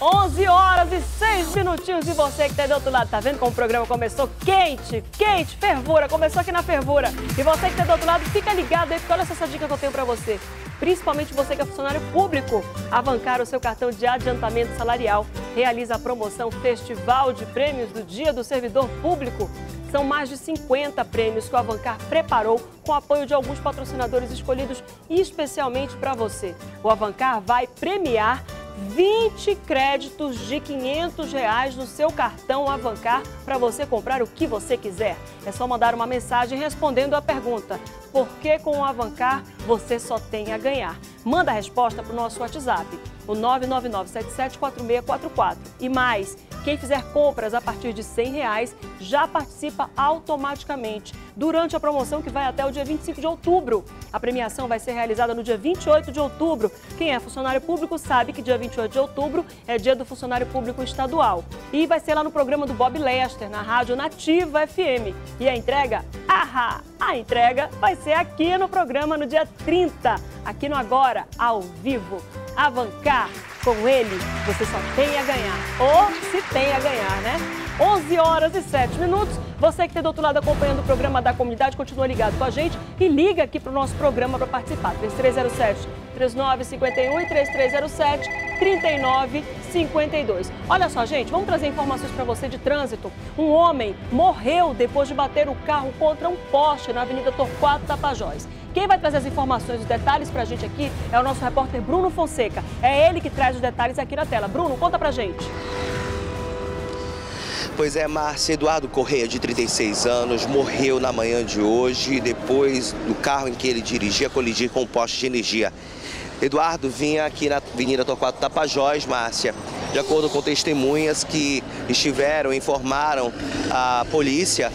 11 horas e 6 minutinhos. E você que está do outro lado, tá vendo como o programa começou quente, quente, fervura, começou aqui na fervura. E você que está do outro lado, fica ligado aí, porque olha essa dica que eu tenho para você. Principalmente você que é funcionário público, avancar o seu cartão de adiantamento salarial. Realiza a promoção Festival de Prêmios do Dia do Servidor Público. São mais de 50 prêmios que o Avancar preparou com o apoio de alguns patrocinadores escolhidos especialmente para você. O Avancar vai premiar 20 créditos de 500 reais no seu cartão Avancar para você comprar o que você quiser. É só mandar uma mensagem respondendo a pergunta: por que com o Avancar você só tem a ganhar? Manda a resposta para o nosso WhatsApp, o 999774644. E mais, quem fizer compras a partir de R$ reais já participa automaticamente durante a promoção que vai até o dia 25 de outubro. A premiação vai ser realizada no dia 28 de outubro. Quem é funcionário público sabe que dia 28 de outubro é dia do funcionário público estadual. E vai ser lá no programa do Bob Lester, na Rádio Nativa FM. E a entrega? Ahá! A entrega vai ser aqui no programa no dia 30, aqui no Agora, ao vivo. Avancar! Com ele, você só tem a ganhar. Ou se tem a ganhar, né? 11 horas e 7 minutos. Você que está do outro lado acompanhando o programa da comunidade, continua ligado com a gente e liga aqui para o nosso programa para participar. 3307 3951 e 3307 3952. Olha só, gente, vamos trazer informações para você de trânsito. Um homem morreu depois de bater o carro contra um poste na Avenida Torquato Tapajós. Quem vai trazer as informações, os detalhes para a gente aqui é o nosso repórter Bruno Fonseca. É ele que traz os detalhes aqui na tela. Bruno, conta para gente. Pois é, Márcia Eduardo Correia, de 36 anos, morreu na manhã de hoje, depois do carro em que ele dirigia colidir com um poste de energia. Eduardo vinha aqui na Avenida Torquato Tapajós, Márcia, de acordo com testemunhas que estiveram, informaram a polícia,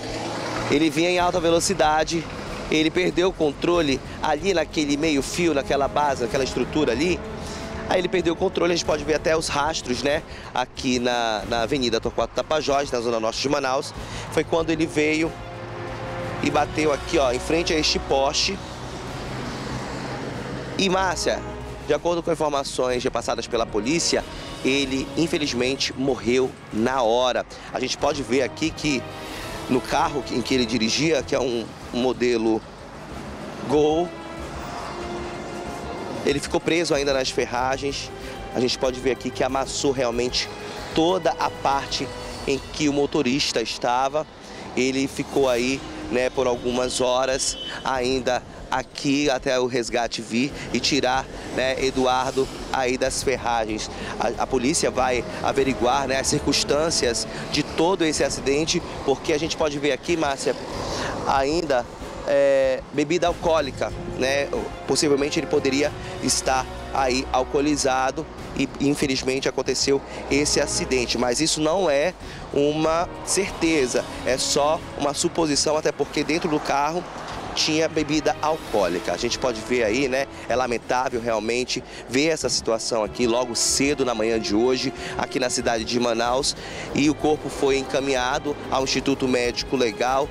ele vinha em alta velocidade, ele perdeu o controle ali naquele meio fio, naquela base, naquela estrutura ali. Aí ele perdeu o controle, a gente pode ver até os rastros, né? Aqui na, na Avenida Torquato Tapajós, na zona norte de Manaus. Foi quando ele veio e bateu aqui, ó, em frente a este poste. E Márcia, de acordo com informações repassadas pela polícia, ele infelizmente morreu na hora. A gente pode ver aqui que no carro em que ele dirigia, que é um modelo Gol. Ele ficou preso ainda nas ferragens. A gente pode ver aqui que amassou realmente toda a parte em que o motorista estava. Ele ficou aí né, por algumas horas ainda aqui até o resgate vir e tirar né, Eduardo aí das ferragens. A, a, polícia vai averiguar né, as circunstâncias de todo esse acidente, porque a gente pode ver aqui, Márcia, ainda é, bebida alcoólica, né? Possivelmente ele poderia estar aí alcoolizado e infelizmente aconteceu esse acidente, mas isso não é uma certeza, é só uma suposição, até porque dentro do carro tinha bebida alcoólica. A gente pode ver aí, né? É lamentável realmente ver essa situação aqui logo cedo na manhã de hoje, aqui na cidade de Manaus. E o corpo foi encaminhado ao Instituto Médico Legal.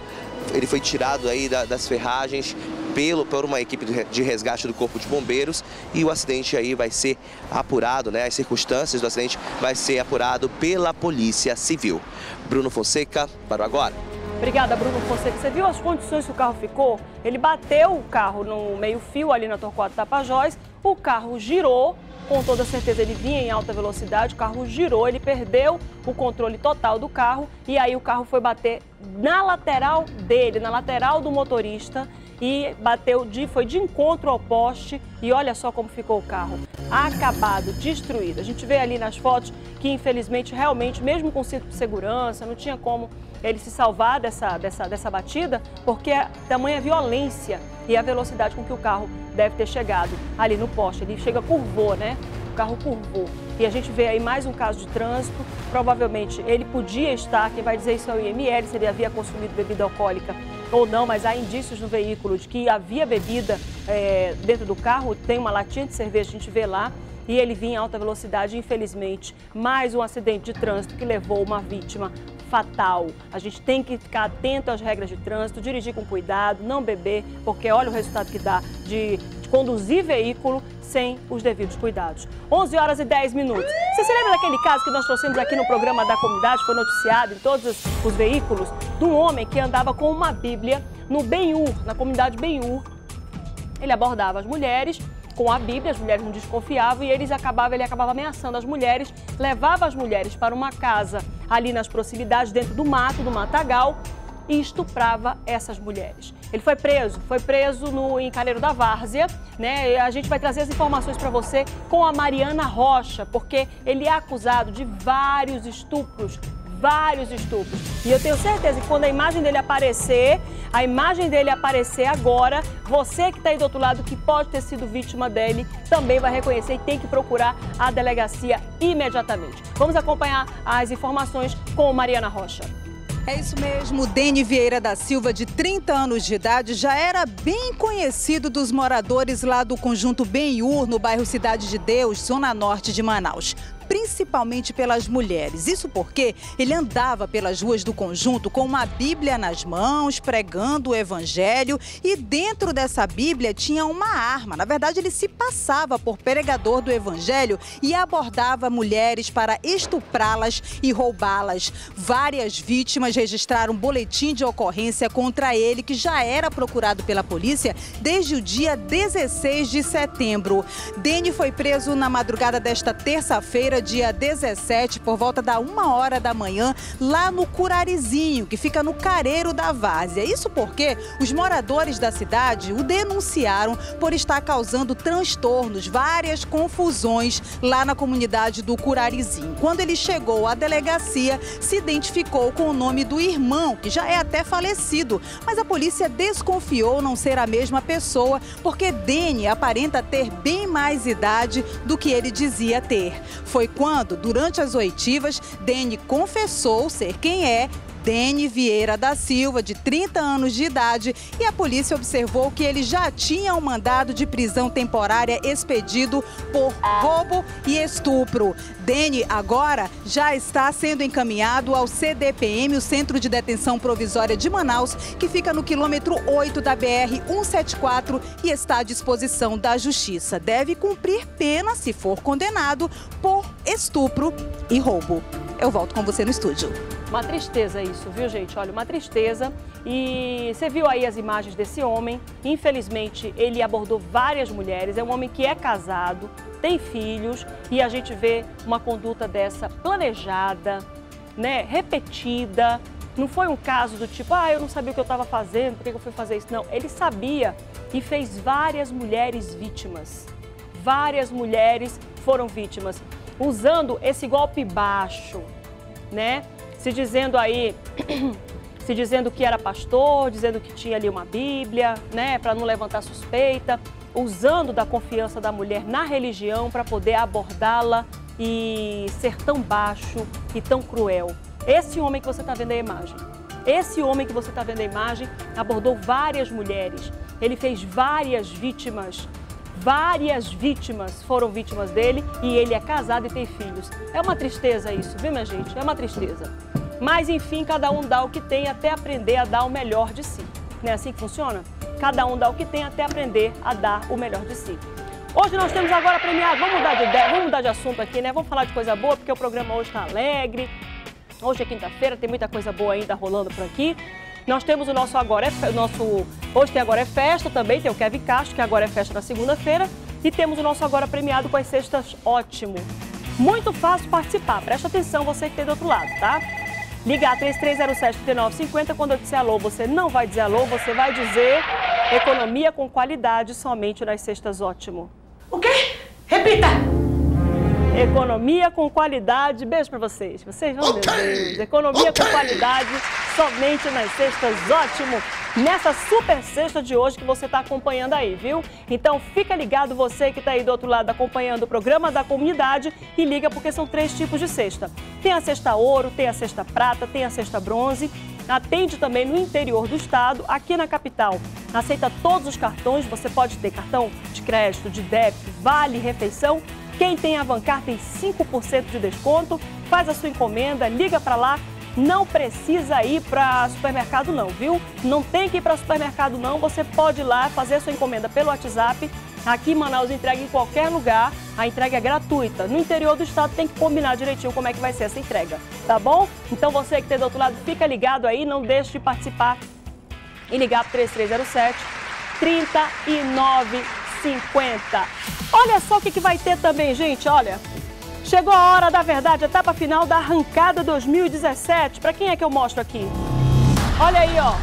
Ele foi tirado aí das ferragens pelo, por uma equipe de resgate do Corpo de Bombeiros e o acidente aí vai ser apurado, né? As circunstâncias do acidente vai ser apurado pela Polícia Civil. Bruno Fonseca, para agora. Obrigada, Bruno Fonseca. Você. Viu as condições que o carro ficou? Ele bateu o carro no meio-fio ali na Torquato Tapajós, o carro girou, com toda certeza ele vinha em alta velocidade, o carro girou, ele perdeu o controle total do carro. E aí o carro foi bater na lateral dele, na lateral do motorista e bateu de, foi de encontro ao poste e olha só como ficou o carro. Acabado, destruído. A gente vê ali nas fotos que infelizmente, realmente, mesmo com cinto de segurança, não tinha como ele se salvar dessa, dessa, dessa batida, porque é tamanha violência e a velocidade com que o carro deve ter chegado ali no poste. Ele chega, curvou, né? O carro curvou. E a gente vê aí mais um caso de trânsito. Provavelmente ele podia estar, quem vai dizer isso é o IML, se ele havia consumido bebida alcoólica ou não, mas há indícios no veículo de que havia bebida é, dentro do carro, tem uma latinha de cerveja, a gente vê lá, e ele vinha em alta velocidade, infelizmente, mais um acidente de trânsito que levou uma vítima fatal. A gente tem que ficar atento às regras de trânsito, dirigir com cuidado, não beber, porque olha o resultado que dá de, conduzir veículo sem os devidos cuidados. 11 horas e 10 minutos. Você se lembra daquele caso que nós trouxemos aqui no programa da comunidade, foi noticiado em todos os veículos, de um homem que andava com uma Bíblia no Benhur, na comunidade Benhur. Ele abordava as mulheres com a Bíblia, as mulheres não desconfiavam e eles acabavam, ele acabava ameaçando as mulheres, levava as mulheres para uma casa ali nas proximidades, dentro do mato, do matagal, e estuprava essas mulheres. Ele foi preso, foi preso no em da Várzea, né? A gente vai trazer as informações para você com a Mariana Rocha, porque ele é acusado de vários estupros, vários estupros. E eu tenho certeza que quando a imagem dele aparecer, a imagem dele aparecer agora, você que está aí do outro lado, que pode ter sido vítima dele, também vai reconhecer e tem que procurar a delegacia imediatamente. Vamos acompanhar as informações com Mariana Rocha. É isso mesmo, Dene Vieira da Silva, de 30 anos de idade, já era bem conhecido dos moradores lá do conjunto Benhur, no bairro Cidade de Deus, zona norte de Manaus principalmente pelas mulheres. Isso porque ele andava pelas ruas do conjunto com uma Bíblia nas mãos, pregando o evangelho, e dentro dessa Bíblia tinha uma arma. Na verdade, ele se passava por pregador do evangelho e abordava mulheres para estuprá-las e roubá-las. Várias vítimas registraram boletim de ocorrência contra ele, que já era procurado pela polícia desde o dia 16 de setembro. Dene foi preso na madrugada desta terça-feira dia 17, por volta da uma hora da manhã, lá no Curarizinho, que fica no Careiro da Várzea. Isso porque os moradores da cidade o denunciaram por estar causando transtornos, várias confusões lá na comunidade do Curarizinho. Quando ele chegou à delegacia, se identificou com o nome do irmão, que já é até falecido, mas a polícia desconfiou não ser a mesma pessoa, porque Dene aparenta ter bem mais idade do que ele dizia ter. Foi quando, durante as oitivas, Dene confessou ser quem é Dene Vieira da Silva, de 30 anos de idade, e a polícia observou que ele já tinha um mandado de prisão temporária expedido por roubo e estupro. Dene agora já está sendo encaminhado ao CDPM, o Centro de Detenção Provisória de Manaus, que fica no quilômetro 8 da BR 174 e está à disposição da Justiça. Deve cumprir pena se for condenado por estupro e roubo. Eu volto com você no estúdio. Uma tristeza isso, viu, gente? Olha, uma tristeza. E você viu aí as imagens desse homem. Infelizmente, ele abordou várias mulheres. É um homem que é casado, tem filhos e a gente vê uma conduta dessa planejada, né, repetida. Não foi um caso do tipo, ah, eu não sabia o que eu estava fazendo, por que eu fui fazer isso? Não, ele sabia e fez várias mulheres vítimas. Várias mulheres foram vítimas, usando esse golpe baixo, né? se dizendo aí, se dizendo que era pastor, dizendo que tinha ali uma Bíblia, né, para não levantar suspeita, usando da confiança da mulher na religião para poder abordá-la e ser tão baixo e tão cruel. Esse homem que você está vendo a imagem, esse homem que você está vendo a imagem abordou várias mulheres, ele fez várias vítimas Várias vítimas foram vítimas dele e ele é casado e tem filhos. É uma tristeza isso, viu, minha gente? É uma tristeza. Mas, enfim, cada um dá o que tem até aprender a dar o melhor de si. Não é assim que funciona? Cada um dá o que tem até aprender a dar o melhor de si. Hoje nós temos agora premiado, vamos mudar de ideia, vamos mudar de assunto aqui, né? Vamos falar de coisa boa, porque o programa hoje está alegre. Hoje é quinta-feira, tem muita coisa boa ainda rolando por aqui. Nós temos o nosso Agora é nosso Hoje tem Agora é Festa também, tem o Kevin Castro, que agora é festa na segunda-feira. E temos o nosso Agora premiado com as cestas ótimo. Muito fácil participar, presta atenção você que tem do outro lado, tá? Ligar 3307-3950, quando eu disser alô, você não vai dizer alô, você vai dizer economia com qualidade somente nas cestas ótimo. O quê? Repita! Economia com qualidade. Beijo para vocês. Vocês, oh meu Deus. Economia com qualidade somente nas cestas. Ótimo. Nessa super sexta de hoje que você está acompanhando aí, viu? Então fica ligado você que está aí do outro lado acompanhando o programa da comunidade e liga porque são três tipos de cesta. Tem a cesta ouro, tem a cesta prata, tem a cesta bronze. Atende também no interior do estado, aqui na capital. Aceita todos os cartões, você pode ter cartão de crédito, de débito, vale refeição quem tem Avancar tem 5% de desconto. Faz a sua encomenda, liga para lá. Não precisa ir para supermercado não, viu? Não tem que ir para supermercado não. Você pode ir lá fazer a sua encomenda pelo WhatsApp Aqui em Manaus entrega em qualquer lugar, a entrega é gratuita. No interior do estado tem que combinar direitinho como é que vai ser essa entrega, tá bom? Então você que está do outro lado, fica ligado aí, não deixe de participar e ligar para 3307 3950. Olha só o que, que vai ter também, gente, olha. Chegou a hora da verdade, etapa final da arrancada 2017. Para quem é que eu mostro aqui? Olha aí, ó.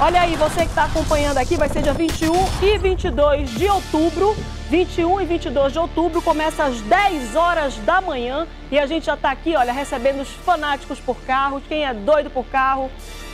Olha aí, você que está acompanhando aqui, vai ser dia 21 e 22 de outubro. 21 e 22 de outubro começa às 10 horas da manhã e a gente já está aqui, olha, recebendo os fanáticos por carro, quem é doido por carro,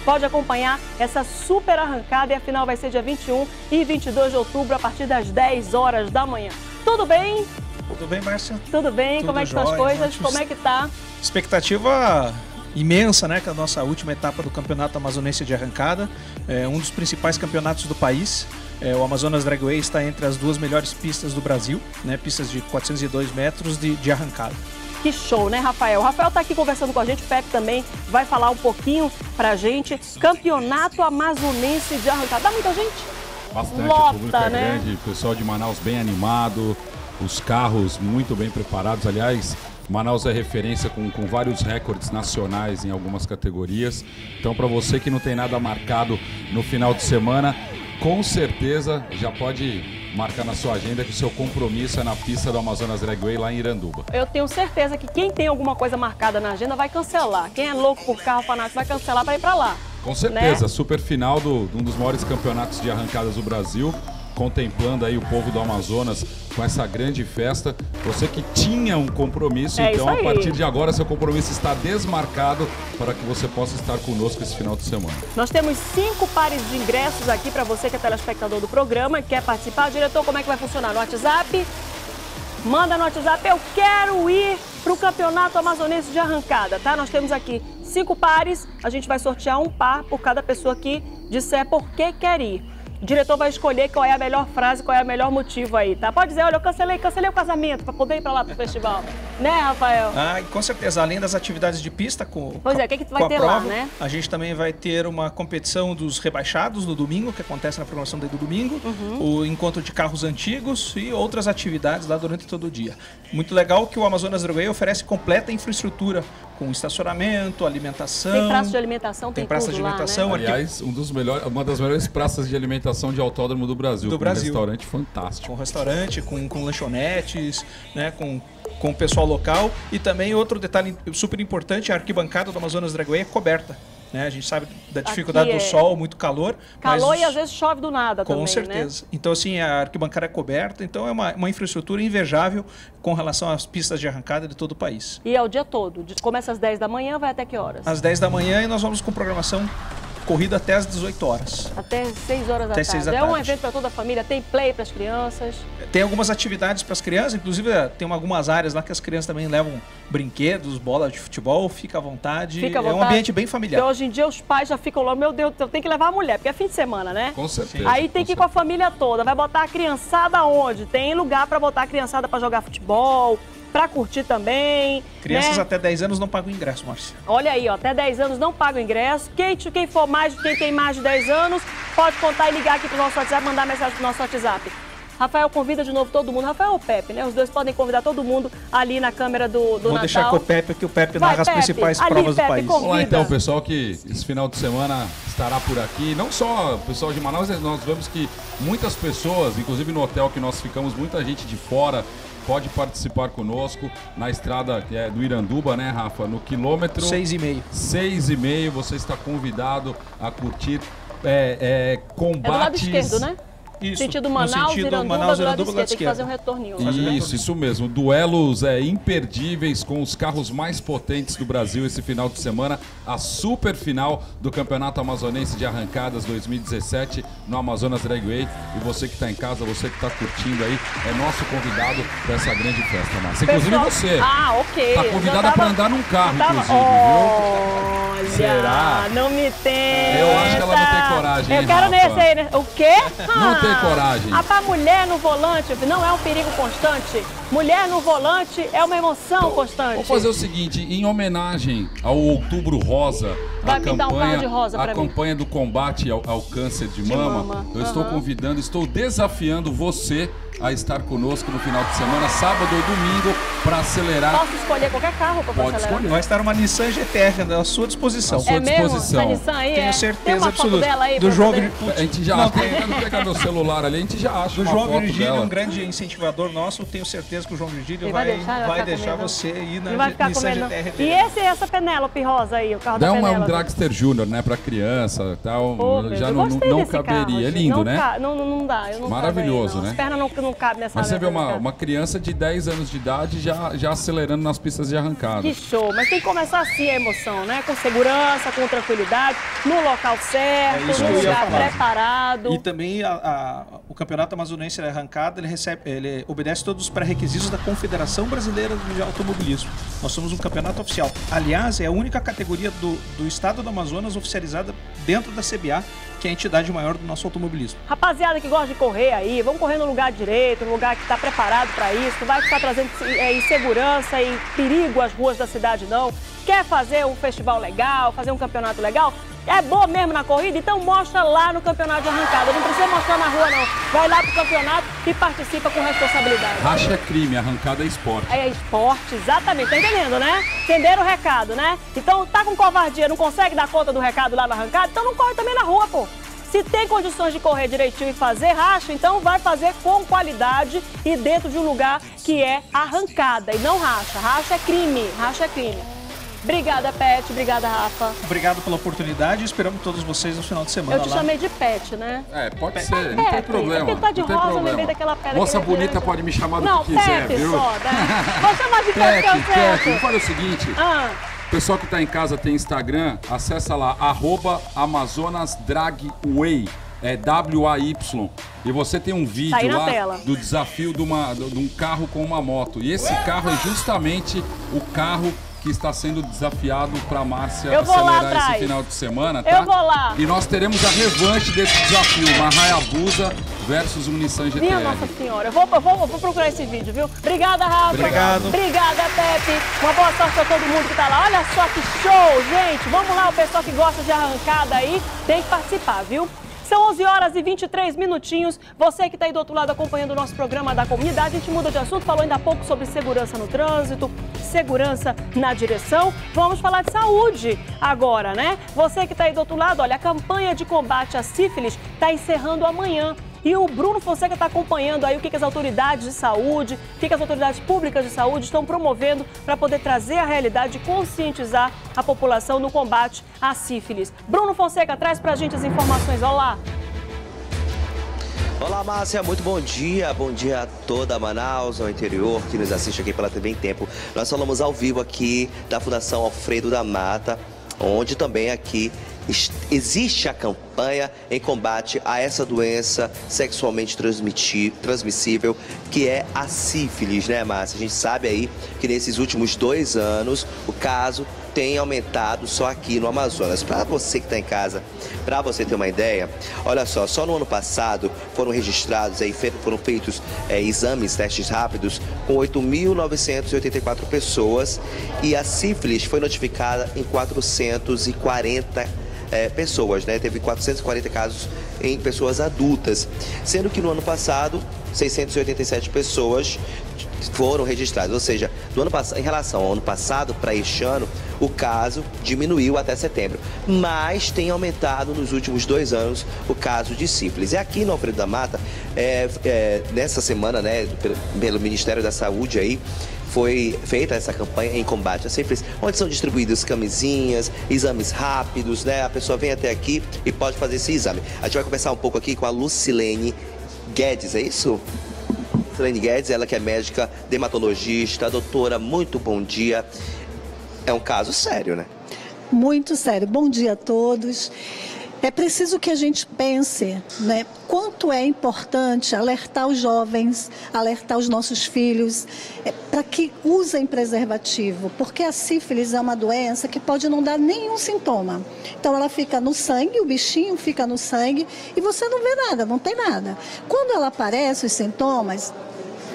pode acompanhar essa super arrancada e a final vai ser dia 21 e 22 de outubro a partir das 10 horas da manhã. Tudo bem? Tudo bem, Márcia? Tudo bem? Tudo Como é que estão as coisas? Como é que tá? Expectativa imensa, né? Que é a nossa última etapa do Campeonato Amazonense de Arrancada, é um dos principais campeonatos do país. É, o Amazonas Dragway está entre as duas melhores pistas do Brasil, né? Pistas de 402 metros de, de arrancada. Que show, né, Rafael? O Rafael está aqui conversando com a gente, o Pepe também vai falar um pouquinho pra gente. Campeonato Amazonense de Arrancada. Dá muita gente? Bastante, Lota, o público é né? grande, o pessoal de Manaus bem animado, os carros muito bem preparados. Aliás, Manaus é referência com, com vários recordes nacionais em algumas categorias. Então, para você que não tem nada marcado no final de semana, com certeza já pode marcar na sua agenda que o seu compromisso é na pista do Amazonas Dragway lá em Iranduba. Eu tenho certeza que quem tem alguma coisa marcada na agenda vai cancelar. Quem é louco por carro fanático vai cancelar para ir para lá. Com certeza, né? super final do, de um dos maiores campeonatos de arrancadas do Brasil contemplando aí o povo do Amazonas com essa grande festa. Você que tinha um compromisso, é então a partir de agora seu compromisso está desmarcado para que você possa estar conosco esse final de semana. Nós temos cinco pares de ingressos aqui para você que é telespectador do programa e quer participar. Diretor, como é que vai funcionar? No WhatsApp? Manda no WhatsApp, eu quero ir para o Campeonato Amazonense de Arrancada, tá? Nós temos aqui cinco pares, a gente vai sortear um par por cada pessoa que disser por que quer ir. O diretor vai escolher qual é a melhor frase, qual é o melhor motivo aí, tá? Pode dizer, olha, eu cancelei, cancelei o casamento para poder ir para lá pro festival. Né, Rafael? Ah, com certeza. Além das atividades de pista com, pois é, o que, que tu vai ter prova, lá, né? A gente também vai ter uma competição dos rebaixados no domingo, que acontece na programação do domingo, uhum. o encontro de carros antigos e outras atividades lá durante todo o dia. Muito legal que o Amazonas Dragway oferece completa infraestrutura com estacionamento, alimentação. Tem praça de alimentação, tem, tem praça de alimentação. Lá, né? Aliás, um dos melhores, uma das melhores praças de alimentação de autódromo do Brasil. Do com Brasil. um restaurante fantástico. Com restaurante, com, com lanchonetes, né, com com o pessoal local e também outro detalhe super importante, a arquibancada do Amazonas Dragway é coberta. Né? A gente sabe da dificuldade é... do sol, muito calor. Calor mas... e às vezes chove do nada com também, Com certeza. Né? Então, assim, a arquibancada é coberta, então é uma, uma infraestrutura invejável com relação às pistas de arrancada de todo o país. E é o dia todo? Começa às 10 da manhã, vai até que horas? Às 10 da manhã e nós vamos com programação corrida até às 18 horas. Até 6 horas da até tarde. Da é um evento para toda a família, tem play para as crianças. Tem algumas atividades para as crianças, inclusive eh, tem algumas áreas lá que as crianças também levam brinquedos, bola de futebol, fica à vontade. Fica à vontade. É um ambiente bem familiar. Porque hoje em dia os pais já ficam lá, meu Deus, eu tenho que levar a mulher, porque é fim de semana, né? Com certeza. Aí tem que ir com a família toda. Vai botar a criançada onde? Tem lugar para botar a criançada para jogar futebol, para curtir também. Crianças né? até 10 anos não pagam ingresso, Márcia. Olha aí, ó, até 10 anos não pagam ingresso. Quem, quem for mais, quem tem mais de 10 anos, pode contar e ligar aqui pro nosso WhatsApp, mandar mensagem pro nosso WhatsApp. Rafael convida de novo todo mundo. Rafael ou Pepe, né? Os dois podem convidar todo mundo ali na câmera do, do Vou Natal. deixar com o Pepe, que o Pepe Vai, narra Pepe. as principais ali, provas Pepe, do país. Convida. Vamos lá então, pessoal, que esse final de semana estará por aqui. Não só o pessoal de Manaus, nós vemos que muitas pessoas, inclusive no hotel que nós ficamos, muita gente de fora pode participar conosco na estrada é, do Iranduba, né, Rafa? No quilômetro... Seis e meio. Seis e meio, você está convidado a curtir é, é, combates... É do lado esquerdo, né? Isso, sentido Manaus, no sentido Iranduba, Manaus, Iranduba, do lado esquerdo. Tem que fazer um retorninho. Lá. Isso, isso mesmo. Duelos é, imperdíveis com os carros mais potentes do Brasil esse final de semana. A super final do Campeonato Amazonense de Arrancadas 2017 no Amazonas Dragway. E você que está em casa, você que está curtindo aí, é nosso convidado para essa grande festa, Márcia. Inclusive você. Ah, ok. Está convidada tava... para andar num carro, tava... inclusive, oh, viu? Será? Não me tem. Eu acho que ela não tem coragem. Eu quero Rafa? nesse aí, né? O quê? Não tem tem coragem. A pra mulher no volante não é um perigo constante. Mulher no volante é uma emoção constante. Vou fazer o seguinte, em homenagem ao Outubro Rosa, Vai a campanha, um rosa a campanha do combate ao, ao câncer de, de mama, mama, eu uhum. estou convidando, estou desafiando você a estar conosco no final de semana, sábado ou domingo, para acelerar. Posso escolher qualquer carro para Pode acelerar? escolher. Vai estar uma Nissan GTR à sua disposição. À sua É mesmo? disposição. Essa Nissan aí, Tenho é? certeza Tem uma absoluta. foto dela aí Do João A gente já Não, tem. Vou pegar meu celular ali, a gente já acha Do uma João foto Virgílio, dela. um grande incentivador nosso. Tenho certeza que o João Virgílio vai, vai deixar, vai deixar comendo. você ir na Não vai ficar Nissan comendo. não. GTR E esse essa Penélope Rosa aí, o carro Dá da um, é um Penélope? Dragster Júnior, né? Pra criança e tal. Pô, já não, não, não caberia. carro, é lindo, não né? Não, não, não dá. Eu não Maravilhoso, não. né? As pernas não, não cabem nessa Mas você vê uma, uma criança de 10 anos de idade já, já acelerando nas pistas de arrancada. Que show, mas tem que começar assim a emoção, né? Com segurança, com tranquilidade, no local certo, É no lugar preparado. E também a- a- o Campeonato Amazonense de Arrancada, ele, recebe, ele obedece todos os pré-requisitos da Confederação Brasileira de Automobilismo. Nós somos um campeonato oficial. Aliás, é a única categoria do, do estado do Amazonas oficializada dentro da CBA, que é a entidade maior do nosso automobilismo. Rapaziada que gosta de correr aí, vamos correr no lugar direito, no lugar que está preparado para isso, não vai ficar trazendo é, insegurança e perigo às ruas da cidade, não. Quer fazer um festival legal, fazer um campeonato legal? É boa mesmo na corrida? Então mostra lá no campeonato de arrancada. Não precisa mostrar na rua, não. Vai lá pro campeonato e participa com responsabilidade. Racha é crime, arrancada é esporte. É esporte, exatamente. Tá entendendo, né? Entenderam o recado, né? Então tá com covardia, não consegue dar conta do recado lá na arrancada? Então não corre também na rua, pô. Se tem condições de correr direitinho e fazer racha, então vai fazer com qualidade e dentro de um lugar que é arrancada e não racha. Racha é crime, racha é crime. Obrigada, Pet. Obrigada, Rafa. Obrigado pela oportunidade e esperamos todos vocês no final de semana Eu te lá. chamei de Pet, né? É, pode ser, Pepe, não tem é problema. porque tá de tem rosa, eu problema. lembrei daquela pedra Moça bonita pode me chamar do Não, que quiser, Pepe viu? só, né? Vou chamar de Pepe, que é o Pepe, Pepe, certo. fala o seguinte. Ah, O pessoal que está em casa tem Instagram, acessa lá, arroba Amazonas Dragway. É W-A-Y. E você tem um vídeo Tá na lá tela. do desafio de, uma- de um carro com uma moto. E esse carro é justamente o carro que está sendo desafiado para a Márcia Eu vou lá acelerar esse final de semana, tá? Eu vou lá. E nós teremos a revanche desse desafio, uma Hayabusa versus um Nissan GTR. Minha Nossa Senhora, eu vou, eu vou, eu vou procurar esse vídeo, viu? Obrigada, Rafa. Obrigado. Obrigada, Pepe. Uma boa sorte pra todo mundo que tá lá. Olha só que show, gente. Vamos lá, o pessoal que gosta de arrancada aí tem que participar, viu? São 11 horas e 23 minutinhos. Você que está aí do outro lado acompanhando o nosso programa da comunidade, a gente muda de assunto, falou ainda há pouco sobre segurança no trânsito, segurança na direção. Vamos falar de saúde agora, né? Você que está aí do outro lado, olha, a campanha de combate à sífilis está encerrando amanhã. E o Bruno Fonseca está acompanhando aí o que, que as autoridades de saúde, o que, que as autoridades públicas de saúde estão promovendo para poder trazer a realidade e conscientizar a população no combate à sífilis. Bruno Fonseca, traz para a gente as informações. Olá! Olá, Márcia, muito bom dia. Bom dia a toda Manaus, ao interior, que nos assiste aqui pela TV em Tempo. Nós falamos ao vivo aqui da Fundação Alfredo da Mata, onde também aqui existe a campanha em combate a essa doença sexualmente transmissível, que é a sífilis, né, Márcia? A gente sabe aí que nesses últimos dois anos o caso tem aumentado só aqui no Amazonas. Para você que está em casa, para você ter uma ideia, olha só, só no ano passado foram registrados, aí, foram feitos é, exames, testes rápidos com 8.984 pessoas e a sífilis foi notificada em 440 é, pessoas, né? Teve 440 casos em pessoas adultas, sendo que no ano passado 687 pessoas foram registradas, ou seja, do ano pass- em relação ao ano passado para este ano, o caso diminuiu até setembro, mas tem aumentado nos últimos dois anos o caso de sífilis. E aqui no Alfredo da Mata, é, é, nessa semana, né, pelo, pelo Ministério da Saúde aí, foi feita essa campanha em combate à sífilis, onde são distribuídas camisinhas, exames rápidos, né? A pessoa vem até aqui e pode fazer esse exame. A gente vai conversar um pouco aqui com a Lucilene Guedes, é isso? Lucilene Guedes, ela que é médica dermatologista, doutora, muito bom dia. É um caso sério, né? Muito sério. Bom dia a todos. É preciso que a gente pense, né, quanto é importante alertar os jovens, alertar os nossos filhos, é, para que usem preservativo, porque a sífilis é uma doença que pode não dar nenhum sintoma. Então ela fica no sangue, o bichinho fica no sangue e você não vê nada, não tem nada. Quando ela aparece os sintomas,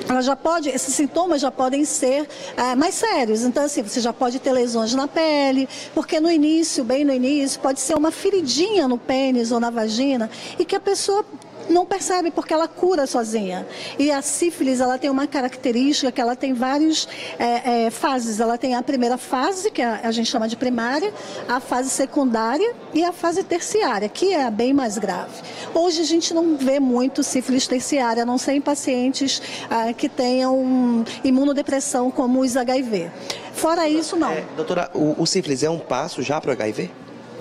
ela já pode, esses sintomas já podem ser ah, mais sérios. Então, assim, você já pode ter lesões na pele, porque no início, bem no início, pode ser uma feridinha no pênis ou na vagina e que a pessoa não percebe porque ela cura sozinha. E a sífilis, ela tem uma característica que ela tem várias é, é, fases. Ela tem a primeira fase, que a, a, gente chama de primária, a fase secundária e a fase terciária, que é a bem mais grave. Hoje a gente não vê muito sífilis terciária, a não ser em pacientes ah, que tenham imunodepressão como os HIV. Fora isso, não. É, doutora, o, o sífilis é um passo já para o HIV?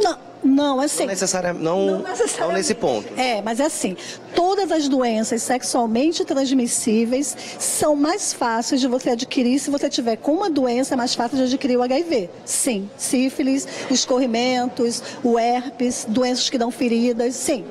Não. Não, assim. Não, necessária, não, não, necessariamente. não nesse ponto. É, mas é assim: todas as doenças sexualmente transmissíveis são mais fáceis de você adquirir se você tiver com uma doença, é mais fácil de adquirir o HIV. Sim, sífilis, os corrimentos, o herpes, doenças que dão feridas, sim.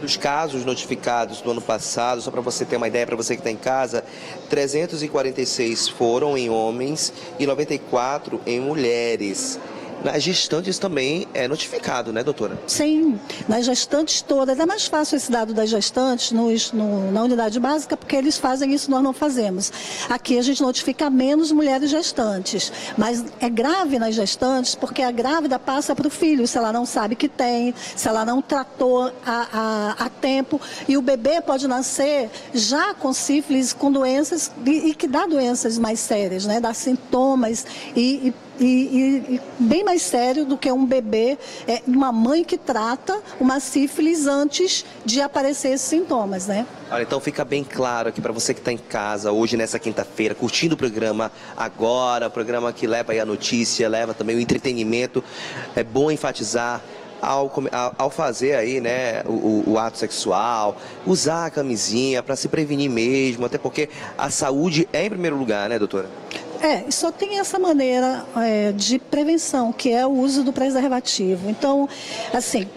Dos casos notificados do ano passado, só para você ter uma ideia, para você que está em casa, 346 foram em homens e 94 em mulheres. Nas gestantes também é notificado, né, doutora? Sim, nas gestantes todas. É mais fácil esse dado das gestantes nos, no, na unidade básica, porque eles fazem isso, nós não fazemos. Aqui a gente notifica menos mulheres gestantes, mas é grave nas gestantes porque a grávida passa para o filho, se ela não sabe que tem, se ela não tratou a, a, a tempo. E o bebê pode nascer já com sífilis, com doenças, e, e que dá doenças mais sérias, né? Dá sintomas e, e e, e, bem mais sério do que um bebê, é, uma mãe que trata uma sífilis antes de aparecer esses sintomas, né? Olha, então fica bem claro aqui para você que está em casa hoje nessa quinta-feira, curtindo o programa agora, o programa que leva aí a notícia, leva também o entretenimento. É bom enfatizar ao, ao, fazer aí, né, o, o, ato sexual, usar a camisinha para se prevenir mesmo, até porque a saúde é em primeiro lugar, né, doutora? É, só tem essa maneira é, de prevenção, que é o uso do preservativo. Então, assim,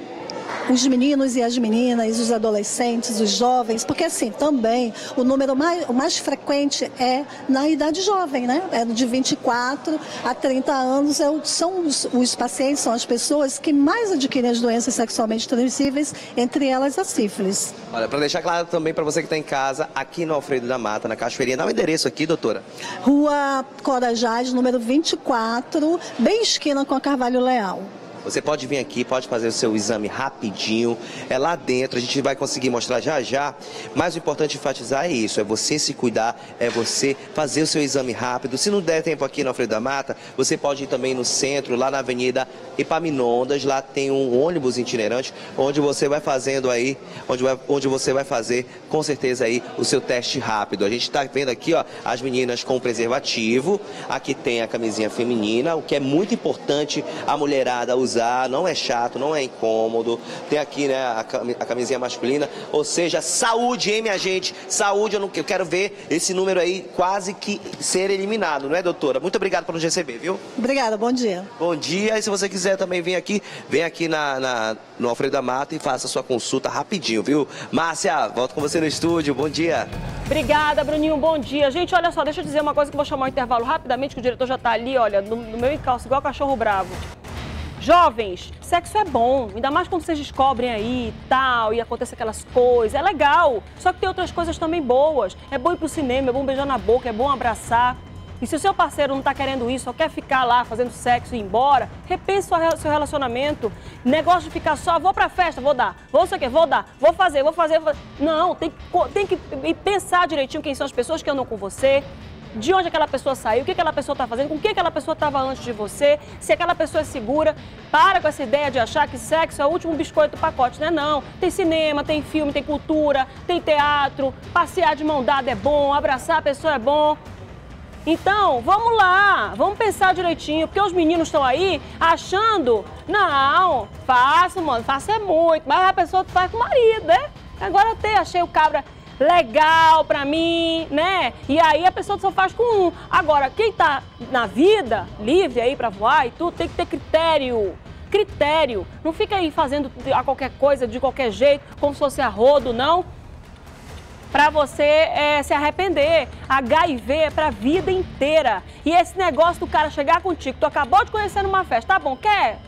os meninos e as meninas, os adolescentes, os jovens, porque assim, também o número mais, o mais frequente é na idade jovem, né? É de 24 a 30 anos, é, são os, os pacientes, são as pessoas que mais adquirem as doenças sexualmente transmissíveis, entre elas a sífilis. Olha, para deixar claro também para você que está em casa, aqui no Alfredo da Mata, na Cachoeirinha, dá o um endereço aqui, doutora. Rua Corajás, número 24, bem esquina com a Carvalho Leal. Você pode vir aqui, pode fazer o seu exame rapidinho. É lá dentro, a gente vai conseguir mostrar já já. Mas o importante enfatizar é isso: é você se cuidar, é você fazer o seu exame rápido. Se não der tempo aqui no Alfredo da Mata, você pode ir também no centro, lá na Avenida Epaminondas. Lá tem um ônibus itinerante onde você vai fazendo aí, onde, vai, onde você vai fazer com certeza aí o seu teste rápido. A gente está vendo aqui, ó, as meninas com preservativo. Aqui tem a camisinha feminina, o que é muito importante a mulherada usar usar, não é chato, não é incômodo. Tem aqui, né, a, camisinha masculina. Ou seja, saúde, hein, minha gente? Saúde, eu, não, eu quero ver esse número aí quase que ser eliminado, não é, doutora? Muito obrigado por nos receber, viu? Obrigada, bom dia. Bom dia. E se você quiser também vir aqui, vem aqui na, na no Alfredo da Mata e faça a sua consulta rapidinho, viu? Márcia, volto com você no estúdio. Bom dia. Obrigada, Bruninho. Bom dia. Gente, olha só, deixa eu dizer uma coisa que eu vou chamar o intervalo rapidamente, que o diretor já está ali, olha, no, no meu encalço, igual cachorro bravo. Jovens, sexo é bom, ainda mais quando vocês descobrem aí e tal, e acontece aquelas coisas, é legal. Só que tem outras coisas também boas. É bom ir pro cinema, é bom beijar na boca, é bom abraçar. E se o seu parceiro não está querendo isso, só quer ficar lá fazendo sexo e ir embora, repense o seu relacionamento. Negócio de ficar só, vou pra festa, vou dar, vou sei o quê, vou dar, vou fazer, vou fazer. Vou... Não, tem, tem que pensar direitinho quem são as pessoas que andam com você, de onde aquela pessoa saiu, o que aquela pessoa está fazendo, com quem aquela pessoa estava antes de você, se aquela pessoa é segura. Para com essa ideia de achar que sexo é o último biscoito do pacote, não é não. Tem cinema, tem filme, tem cultura, tem teatro, passear de mão dada é bom, abraçar a pessoa é bom. Então, vamos lá, vamos pensar direitinho, porque os meninos estão aí achando, não, faço, mano, faço é muito, mas a pessoa faz com o marido, né? Agora até achei o cabra legal pra mim, né? E aí a pessoa só faz com um. Agora, quem tá na vida, livre aí pra voar e tudo, tem que ter critério. Critério. Não fica aí fazendo a qualquer coisa, de qualquer jeito, como se fosse a rodo, não. Pra você é, se arrepender. HIV é pra vida inteira. E esse negócio do cara chegar contigo, tu acabou de conhecer numa festa, tá bom, quer?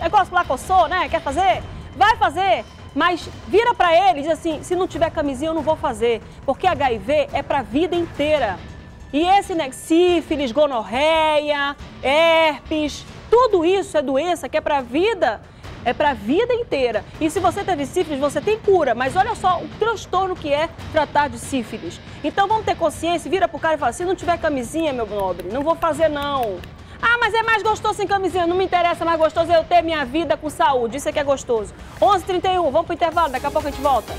Negócio lá coçou, né? Quer fazer? Vai fazer. Mas vira para ele e diz assim: se não tiver camisinha, eu não vou fazer. Porque HIV é para a vida inteira. E esse né, sífilis, gonorreia, herpes, tudo isso é doença que é para a vida é para vida inteira. E se você teve sífilis, você tem cura. Mas olha só o transtorno que é tratar de sífilis. Então vamos ter consciência, vira pro cara e fala: se não tiver camisinha, meu nobre, não vou fazer não. Ah, mas é mais gostoso sem camisinha. Não me interessa, mais gostoso é eu ter minha vida com saúde. Isso é que é gostoso. 11h31, vamos pro intervalo, daqui a pouco a gente volta.